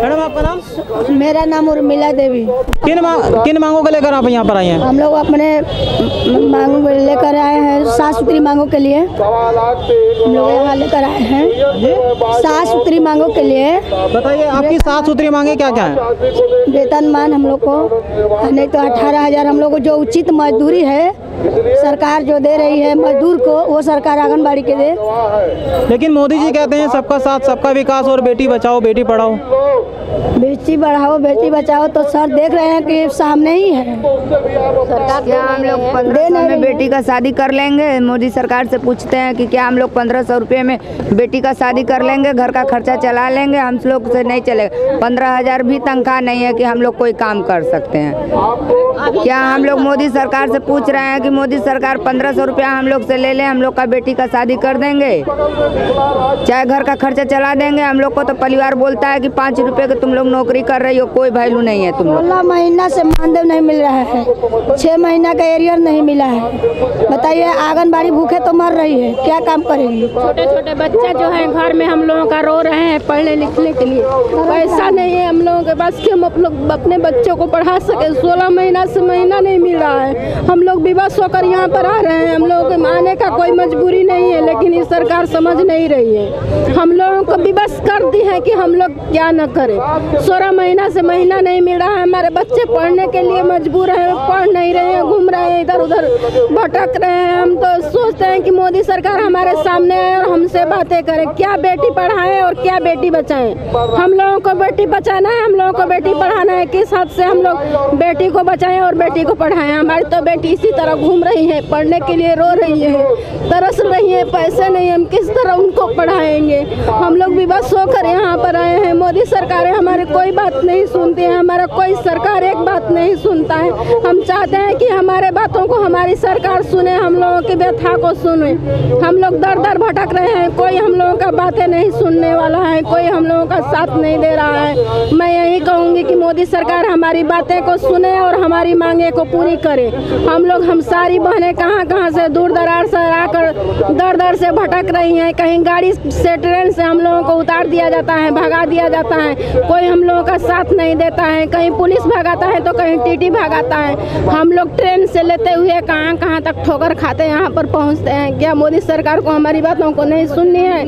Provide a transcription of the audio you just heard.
Madam आपका नाम मेरा नाम उर्मिला देवी। किन मांग किन मांगों को लेकर आप यहाँ पर आई हैं? हम लोग अपने मांगों को लेकर आए हैं साफ़ सुथरी मांगों के लिए। हम लोग यहाँ लेकर आए हैं। साफ़ सुथरी मांगों के लिए। बताइए आपकी साफ़ सुथरी मांगे क्या क्या है? वेतन मान हम लोग को नहीं तो अठारह हज़ार हम लोग को जो उचित मजदूरी है सरकार जो दे रही है मजदूर को वो सरकार आंगनबाड़ी के दे। लेकिन मोदी जी कहते हैं सबका साथ सबका विकास और बेटी बचाओ बेटी पढ़ाओ। बेटी बढ़ाओ बेटी बचाओ तो सर देख रहे हैं कि सामने ही है। सरकार क्या हम लोग पंद्रह सौ में बेटी का शादी कर लेंगे? मोदी सरकार से पूछते हैं कि क्या हम लोग पंद्रह सौ रुपये में बेटी का शादी कर लेंगे? घर का खर्चा चला लेंगे? हम लोग से नहीं चलेगा। पंद्रह हज़ार भी तनख्वाह नहीं है कि हम लोग कोई काम कर सकते हैं। क्या हम लोग मोदी सरकार से पूछ रहे हैं कि मोदी सरकार पंद्रह सौ रुपया हम लोग से ले लें हम लोग का बेटी का शादी कर देंगे। चाहे घर का खर्चा चला देंगे हम लोग को तो परिवार बोलता है कि पाँच रुपये के तुम लोग नौकरी कर रही हो कोई वैल्यू नहीं है तुम लोग। सोलह महीना से मानदेव नहीं मिल रहा है। छः महीना का एरियर नहीं मिला है। बताइए आंगनबाड़ी भूखे तो मर रही है क्या काम करेगी? छोटे छोटे बच्चे जो है घर में हम लोगों का रो रहे हैं पढ़ने लिखने के लिए। पैसा नहीं है हम लोगों के पास कि हम अपने बच्चों को पढ़ा सके। सोलह महीना से महीना नहीं मिल रहा है। हम लोग विवश होकर यहाँ पर आ रहे हैं। हम लोगों आने का कोई मजबूरी नहीं है, लेकिन ये सरकार समझ नहीं रही है। हम लोगों को विवश कर दी है कि हम लोग क्या न करें। सोलह महीना से महीना नहीं मिल रहा है। हमारे बच्चे पढ़ने के लिए मजबूर हैं, पढ़ नहीं रहे हैं, घूम रहे हैं इधर उधर भटक रहे हैं। हम तो सोचते हैं मोदी सरकार हमारे सामने आए और हमसे बातें करे। क्या बेटी पढ़ाएँ और क्या बेटी बचाएँ? हम लोगों को बेटी बचाना है, हम लोगों को बेटी पढ़ाना है, किस हद से हम लोग बेटी को बचाएँ और बेटी को पढ़ाएँ? हमारी तो बेटी इसी तरह घूम रही है, पढ़ने के लिए रो रही है, तरस रही है, पैसे नहीं हम किस तरह पढ़ाएँगे। हम लोग भी बस होकर यहाँ पर आए हैं। मोदी सरकार हमारी कोई बात नहीं सुनती है। हमारा कोई सरकार एक बात नहीं सुनता है। हम चाहते हैं कि हमारे बातों को हमारी सरकार सुने, हम लोगों की व्यथा को सुने। हम लोग दर दर भटक रहे हैं। कोई हम लोगों का बातें नहीं सुनने वाला है। कोई हम लोगों का साथ नहीं दे रहा है। मैं यही कहूँगी कि मोदी सरकार हमारी बातें को सुने और हमारी मांगे को पूरी करे। हम लोग, हम सारी बहनें कहाँ कहाँ से दूर दरार से आकर दर दर से भटक रही हैं। कहीं गाड़ी से ट्रेन से हम लोगों को उतार दिया जाता है, भगा दिया जाता है। कोई हम लोगों का साथ नहीं देता है। कहीं पुलिस भगाता है तो कहीं टीटी भगाता है। हम लोग ट्रेन से लेते हुए कहाँ कहाँ तक ठोकर खाते यहाँ पर पहुँचते हैं। क्या मोदी सरकार को हमारी बातों को नहीं सुननी है?